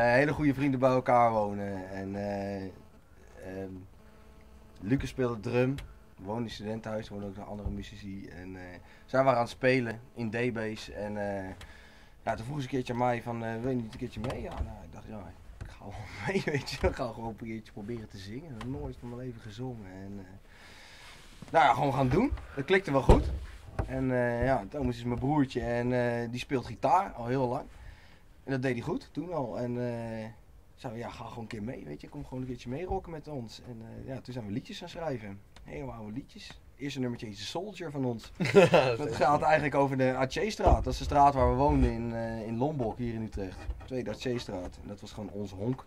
hele goede vrienden bij elkaar wonen. En eh, ehm, Lucas speelde drum. We in studentenhuis, wonen ook nog andere muzici. En eh zij waren aan het spelen in D-Base. En eh, ja, toen vroeg ze een keertje aan mij van, eh, wil je niet een keertje mee? Ja, nou, ik dacht, ja, ik ga wel mee, weet je. Ik ga gewoon een keertje proberen te zingen. Ik heb nooit van mijn leven gezongen. En, eh, nou ja, gewoon gaan doen. Dat klikte wel goed. En eh, ja, Thomas is mijn broertje en eh, die speelt gitaar al heel lang. En dat deed hij goed toen al. En eh zei ja, ga gewoon een keer mee, weet je. Kom gewoon een keertje meerocken met ons. En eh, ja, toen zijn we liedjes gaan schrijven. Hele oude liedjes. Eerste nummertje is The Soldier van ons. Dat gaat eigenlijk over de Aceh-straat. Dat is de straat waar we woonden in, eh, in Lombok, hier in Utrecht. Tweede Aceh-straat. En dat was gewoon ons honk.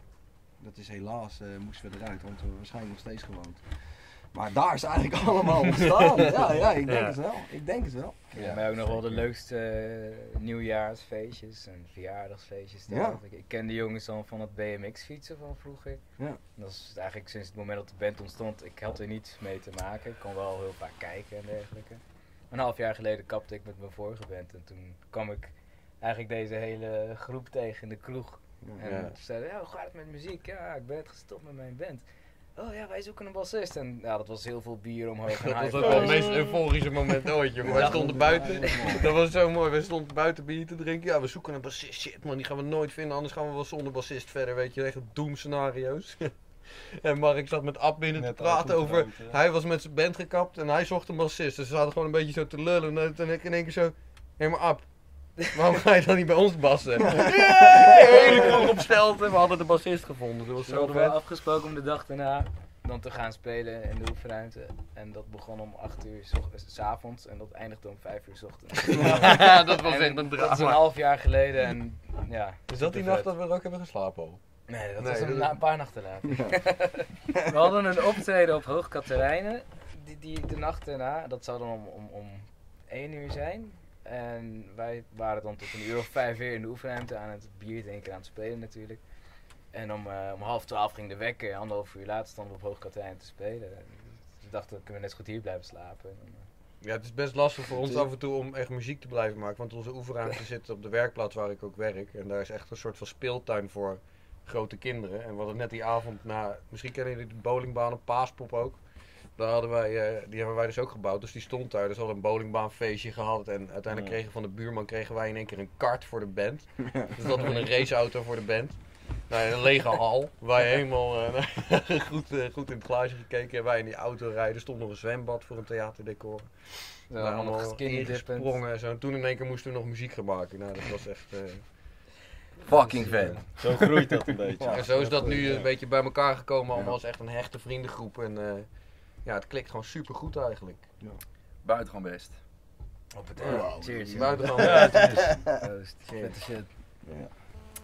Dat is helaas, moesten we eruit, want we hebben waarschijnlijk nog steeds gewoond. Maar daar is het eigenlijk allemaal ontstaan. Ja, ja, ik denk Ja. het wel. Ik denk het wel. Ja, maar ook nog wel de leukste eh, nieuwjaarsfeestjes en verjaardagsfeestjes. Ja. Ja. Ik, ik ken de jongens dan van het BMX fietsen van vroeger. Ja. Dat is eigenlijk sinds het moment dat de band ontstond. Ik had er niets mee te maken. Ik kon wel heel vaak kijken en dergelijke. Een half jaar geleden kapte ik met mijn vorige band. En toen kwam ik eigenlijk deze hele groep tegen in de kroeg. En Ja. toen zeiden, ja, hoe gaat het met muziek? Ja, ik ben net gestopt met mijn band. Oh ja, wij zoeken een bassist. En ja, dat was heel veel bier omhoog. Dat was ook wel het meest euforische moment ooit, jongen. Wij stonden buiten. Dat was zo mooi. Wij stonden buiten bier te drinken. Ja, we zoeken een bassist. Shit man, die gaan we nooit vinden. Anders gaan we wel zonder bassist verder. Weet je, echt doemscenario's. En Mark zat met Ab binnen te praten over... ja. Hij was met zijn band gekapt en hij zocht een bassist. Dus ze zaten gewoon een beetje zo te lullen. En toen ik in één keer zo... Hé maar Ab, waarom ga je dan niet bij ons bassen? Hele kroeg op. We hadden de bassist gevonden. Dat was We hadden afgesproken om de dag daarna dan te gaan spelen in de oefenruimte. En dat begon om 8 uur s avonds en dat eindigde om 5 uur s ochtends. dat was En echt een Dat is een drama. half jaar geleden en ja. Is dat die nacht dat we er ook hebben geslapen al? Nee, dat Nee, was een, dat- na- een paar nachten later. we hadden een optreden op Hoog Katerijnen. Die, die, de nacht daarna, dat zou dan om, om, om 1 uur zijn. En wij waren dan tot een uur of vijf weer in de oefenruimte aan het bier drinken aan het spelen natuurlijk. En om, eh, om half twaalf ging de wekker. Anderhalf uur later stonden we op Hoog Katerijnen te spelen. En we dachten, kunnen we net zo goed hier blijven slapen. En dan, eh, Ja, het is best lastig voor ons af en toe om echt muziek te blijven maken. Want onze oefenruimte zit op de werkplaats waar ik ook werk. En daar is echt een soort van speeltuin voor grote kinderen. En we hadden net die avond na, misschien kennen jullie de bowlingbaan op Paaspop ook. Daar hadden wij, eh, die hebben wij dus ook gebouwd, dus die stond daar. Dus we hadden een bowlingbaanfeestje gehad. En uiteindelijk kregen van de buurman kregen wij in één keer een kart voor de band. Dus dat we een raceauto voor de band. Nou, een lege hal. Wij helemaal eh, goed, eh, goed in het glaasje gekeken. En wij in die auto rijden. Er stond nog een zwembad voor een theaterdecor. we Daar allemaal ingesprongen en zo. En toen in één keer moesten we nog muziek gaan maken. Nou, dat was echt... eh, Fucking vet. Zo groeit dat een beetje. en zo is dat nu Ja. een beetje bij elkaar gekomen. Allemaal als echt een hechte vriendengroep. En eh, ja, het klikt gewoon super goed eigenlijk. Buitengewoon best. Op het Wow. Cheers. Buitengewoon. Ja, het is- Proost. Vette shit.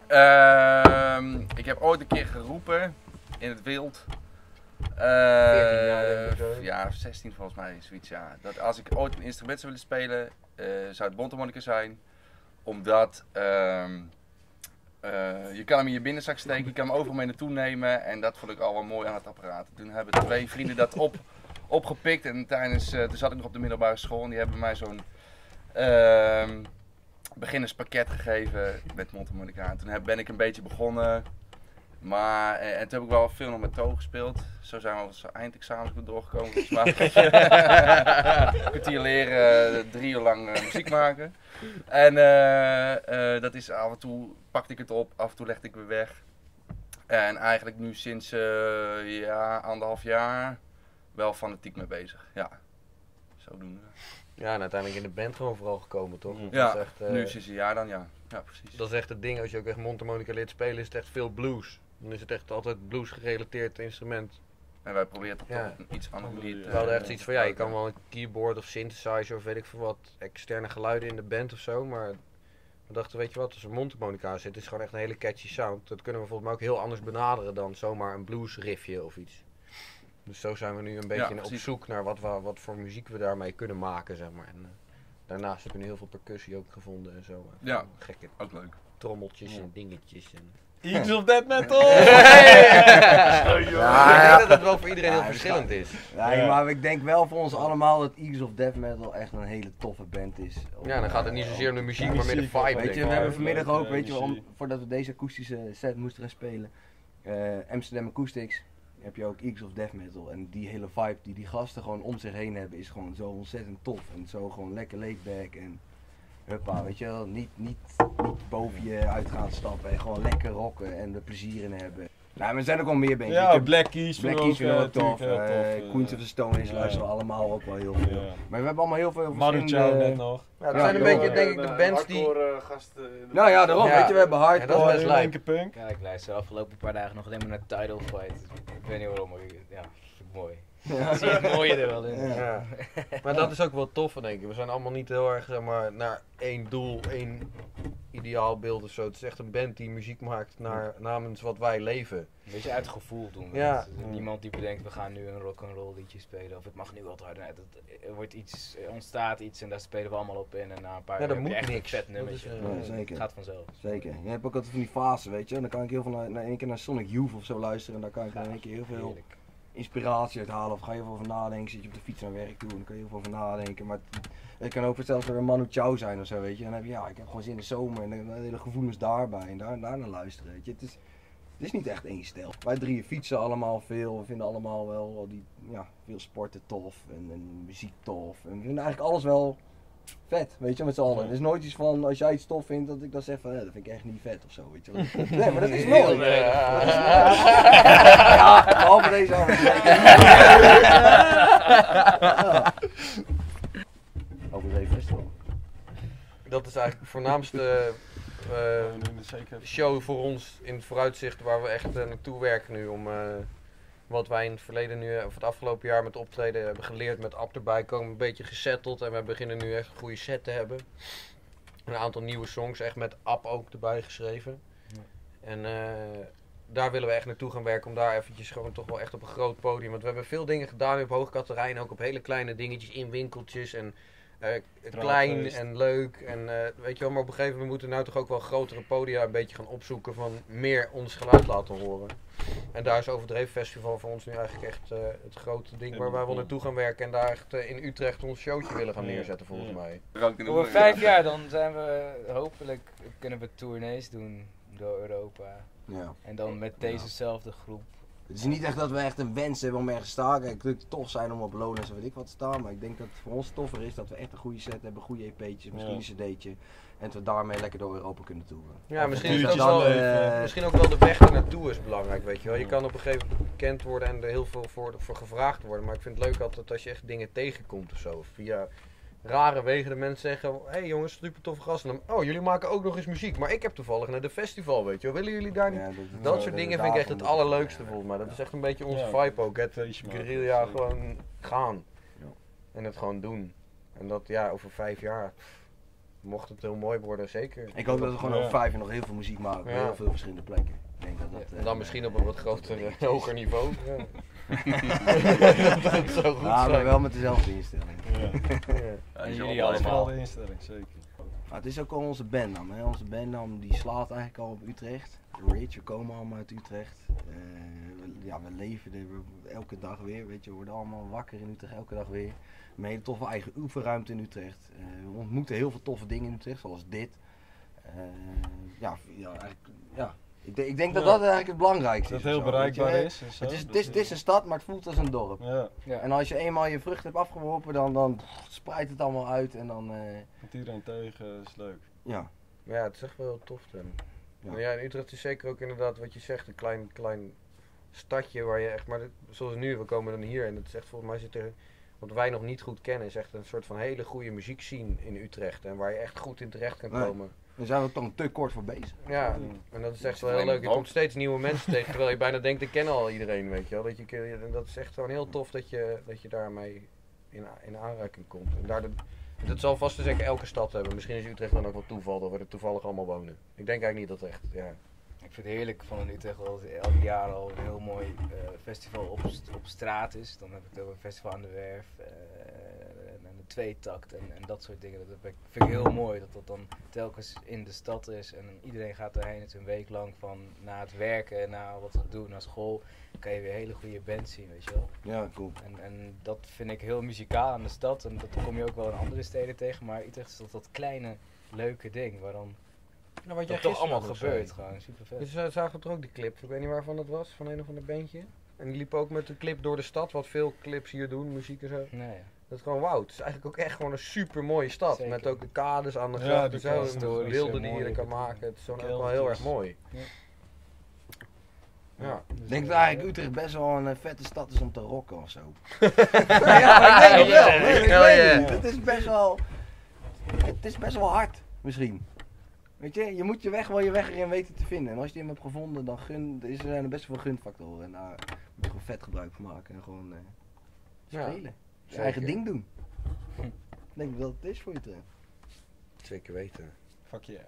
Ehm, ik heb ooit een keer geroepen in het wild. Eh, 14 jaar denk ik zo. ja, 16 volgens mij, zoiets ja. Dat als ik ooit een instrument zou willen spelen, eh, zou het mondharmonica zijn. Omdat ehm, eh, je kan hem in je binnenzak steken, je kan hem overal mee naartoe nemen. En dat vond ik al wel mooi aan het apparaat. Toen hebben twee vrienden dat op, opgepikt. En tijdens, eh, toen zat ik nog op de middelbare school en die hebben mij zo'n ehm, beginnerspakket gegeven met mondharmonica. En toen heb, ben ik een beetje begonnen. Maar, eh, en toen heb ik wel veel nog met Toon gespeeld. Zo zijn we onze eindexamens goed doorgekomen. mij. een kwartier leren, drie uur lang eh, muziek maken. En eh, eh, dat is af en toe pakte ik het op, af en toe legde ik weer weg. En eigenlijk nu sinds eh, ja, anderhalf jaar wel fanatiek mee bezig. Ja, zodoende. Ja, en uiteindelijk in de band gewoon vooral gekomen, toch? Mm. Ja, echt, eh, nu sinds een jaar dan ja. Ja, precies. Dat is echt het ding, als je ook echt mondharmonica leert spelen, is het echt veel blues. Dan is het echt altijd blues gerelateerd instrument. En wij proberen het Ja. op een iets andere manier te We hadden echt eh, zoiets van, ja, je kan wel een keyboard of synthesizer of weet ik veel wat, externe geluiden in de band of zo, maar we dachten, weet je wat, als er mondharmonica zit, is gewoon echt een hele catchy sound. Dat kunnen we volgens mij ook heel anders benaderen dan zomaar een blues riffje of iets. Dus zo zijn we nu een beetje op zoek naar wat, we, wat voor muziek we daarmee kunnen maken, zeg maar. En, eh, daarnaast heb ik nu heel veel percussie ook gevonden en zo. eh, Ja. Gekke Ook leuk. trommeltjes Ja. en dingetjes. En... Eagles of Dead Metal! Ja, ik ja. denk dat het wel voor iedereen Ja, heel verschillend is. Nee, Ja. maar ik denk wel voor ons allemaal dat Eagles of Death Metal echt een hele toffe band is. Ja, dan gaat het niet zozeer om de muziek, Ja, maar meer de vibe. weet je, we hebben vanmiddag ook, weet je, om, voordat we deze akoestische set moesten gaan spelen, eh, Amsterdam Acoustics, heb je ook Eagles of Death Metal. En die hele vibe die die gasten gewoon om zich heen hebben, is gewoon zo ontzettend tof. En zo gewoon lekker laidback en huppa, weet je wel. Niet, niet, niet boven je uit gaan stappen en gewoon lekker rocken en er plezier in hebben. Nou, maar er zijn ook wel meer bandjes. Ja, Black Keys Black Keys ook, vind ik eh, ook tof. natuurlijk heel eh, tof, eh, Queens of the Stone ja. luisteren we allemaal ook wel heel veel. Ja. Maar we hebben allemaal heel veel verschillende... Chow net nog. Ja, dat Ja, zijn een beetje, eh, denk ik, de bands die... Nou ja, daarom, Ja. weet je, we hebben Ja, hard. dat is best Punk. Ja, ik luister de afgelopen paar dagen nog alleen maar naar Tidal Fight. Ik weet niet waarom, maar ik- ja, mooi. Ja. Zie het mooie er wel in. Ja. Ja. Maar dat is ook wel tof, denk ik. We zijn allemaal niet heel erg zeg maar, naar één doel, één ideaalbeeld of zo. Het is echt een band die muziek maakt naar, namens wat wij leven. Een beetje uit gevoel doen Ja. Niemand die bedenkt, we gaan nu een rock'n'roll liedje spelen. Of het mag nu wat harder. Nee, dat- Er wordt iets, er ontstaat iets en daar spelen we allemaal op in. En na een paar Ja, jaar dat heb je moet echt niks. een vet Dat nummertje. is, eh, Ja, Het gaat vanzelf. Zeker. Je hebt ook altijd van die fasen, weet je. Dan kan ik heel veel naar, naar één keer naar Sonic Youth of zo luisteren. En daar kan ik dan in één keer heel veel Heerlijk. Inspiratie uit halen. Of ga je heel veel nadenken. Zit je op de fiets naar werk toe en dan kan je heel veel over nadenken. Maar het, kan ook zelfs weer een Manu Chao zijn of zo, weet je. Dan heb je, ja, ik heb gewoon zin in de zomer. En dan hele gevoelens daarbij. En daar, daar naar luisteren, weet je. Het is, het is niet echt één stijl. Wij drieën fietsen allemaal veel. We vinden allemaal wel die, ja, veel sporten tof. En, en muziek tof. En we vinden eigenlijk alles wel vet, weet je, met z'n allen. Er is nooit iets van, als jij iets tof vindt, dat ik dan zeg van, ja, dat vind ik echt niet vet of zo, weet je wel. Nee, maar dat is mooi. Ja. Ja, behalve deze aflevering. Ja. Overdreven festival. Dat is eigenlijk de voornaamste eh, show voor ons in het vooruitzicht waar we echt eh, naartoe werken nu. Om, eh, wat wij in het verleden nu, of het afgelopen jaar met optreden hebben geleerd met app erbij, komen een beetje gesetteld. En we beginnen nu echt een goede set te hebben. Een aantal nieuwe songs, echt met app ook erbij geschreven. Ja. En eh, daar willen we echt naartoe gaan werken om daar eventjes gewoon toch wel echt op een groot podium. Want we hebben veel dingen gedaan op Hoogkaterijn, ook op hele kleine dingetjes in winkeltjes en eh, klein en leuk. En eh, weet je wel, maar op een gegeven moment moeten we nou toch ook wel grotere podia een beetje gaan opzoeken van meer ons geluid laten horen. En daar is Overdreven Festival voor ons nu eigenlijk echt eh, het grote ding waar wij wel naartoe gaan werken. En daar echt in Utrecht ons showtje willen gaan neerzetten volgens mij. Over vijf ja. jaar dan zijn we hopelijk, kunnen we tournees doen door Europa. Ja. En dan met dezezelfde groep. Het is niet echt dat we echt een wens hebben om ergens te staan. Kijk, het tof zijn om op Lowlands en weet ik wat te staan. Maar ik denk dat het voor ons toffer is dat we echt een goede set hebben, goede EP'tjes, misschien Ja. een cd'tje. En dat we daarmee lekker door Europa kunnen toeren. Ja, misschien is ook dan, wel, eh, misschien ook wel de weg er naartoe is belangrijk, weet je wel. Je kan op een gegeven moment bekend worden en er heel veel voor, voor gevraagd worden. Maar ik vind het leuk altijd als je echt dingen tegenkomt of zo. Via rare wegen de mensen zeggen, hé hey jongens, super toffe gasten. En dan, oh, jullie maken ook nog eens muziek. Maar ik heb toevallig naar de festival, weet je wel. Willen jullie daar niet... Ja, dat, Dat soort dingen vind ik echt het allerleukste volgens mij. Dat is echt een beetje onze Ja. vibe ook. Het guerrilla gewoon gaan. Ja. En het gewoon doen. En dat ja, over vijf jaar, mocht het heel mooi worden, zeker. Ik hoop dat we gewoon Ja. over vijf jaar nog heel veel muziek maken op heel veel verschillende plekken. Ik denk dat dat, En eh, dan misschien op een wat groter, eh, hoger niveau. Ja. dat het zo goed Ja, maar wel met dezelfde instelling. Ja. En jullie is de instelling, zeker. Maar het is ook al onze bandnaam. Hè? Onze bandnaam die slaat eigenlijk al op Utrecht. Rich, we komen allemaal uit Utrecht. Eh, we, ja, we leven er elke dag weer. Weet je, we worden allemaal wakker in Utrecht elke dag weer. Een hele toffe eigen oefenruimte in Utrecht. Eh, we ontmoeten heel veel toffe dingen in Utrecht, zoals dit. Eh, ja, ja, eigenlijk, ja. Ik, denk- ik denk dat Ja. dat eigenlijk het belangrijkste Dat is. het heel zo, je. bereikbaar is. Het is, dat het, is, het is een stad, maar het voelt als een dorp. Ja, Ja. En als je eenmaal je vrucht hebt afgeworpen, dan, dan spreidt het allemaal uit. En dan, eh, met iedereen tegen is leuk. ja. Maar ja, het is echt wel heel tof. Dan. Ja. In Utrecht is zeker ook inderdaad wat je zegt, een klein, klein stadje waar je echt, maar dit- zoals nu, we komen dan hier en het is echt volgens mij zit er, wat wij nog niet goed kennen, is echt een soort van hele goede muziekscene in Utrecht en waar je echt goed in terecht kan Nee. komen. Daar zijn we toch te kort voor bezig. Ja, en dat is echt wel heel leuk. Je komt steeds nieuwe mensen tegen, terwijl je bijna denkt, ik ken al iedereen, weet je wel. Dat, je, en dat is echt gewoon heel tof dat je, dat je daarmee in, in aanraking komt. En daardoor, dat zal vast en zeker elke stad hebben. Misschien is Utrecht dan ook wel toeval dat we er toevallig allemaal wonen. Ik denk eigenlijk niet dat echt, ja. Ik vind het heerlijk van in Utrecht dat het elk jaar al een heel mooi eh, festival op, op straat is. Dan heb ik het over een festival aan de Werf. eh, twee takt en, en dat soort dingen. Dat heb ik, vind ik heel mooi dat dat dan telkens in de stad is en iedereen gaat erheen. Het is een week lang van na het werken, na wat gedoe, naar school. Kan je weer hele goede bands zien, weet je wel. Ja, cool. En, en dat vind ik heel muzikaal aan de stad. En dat kom je ook wel in andere steden tegen. Maar Utrecht is dat, dat kleine, leuke ding. Waar dan Nou, wat dat toch allemaal gebeurt. Gewoon super vet. Dus we zagen toch ook die clip. Ik weet niet waarvan dat was, van een of ander bandje. En die liep ook met een clip door de stad, wat veel clips hier doen, muziek en zo. Nee. Dat is gewoon wauw. Het is eigenlijk ook echt gewoon een super mooie stad. Zeker. Met ook de kades aan de Ja, gracht die en zo. de beelden die je er kan maken. Het is gewoon ook wel heel erg mooi. Ja. Ja. Dus Ik denk dat- eigenlijk Utrecht best wel een eh, vette stad is om te rocken of zo. ja, ik denk het wel. Ik ja, weet niet. Het is best wel. Het is best wel hard, misschien. Weet je, je moet je weg wel je weg erin weten te vinden. En als je die hem hebt gevonden, dan gun, is er best wel gunfactoren. En daar moet je gewoon vet gebruik van maken. En gewoon eh, Ja, spelen. Je eigen ding doen. Ik denk dat het is voor je terug. Zeker weten. Fuck yeah.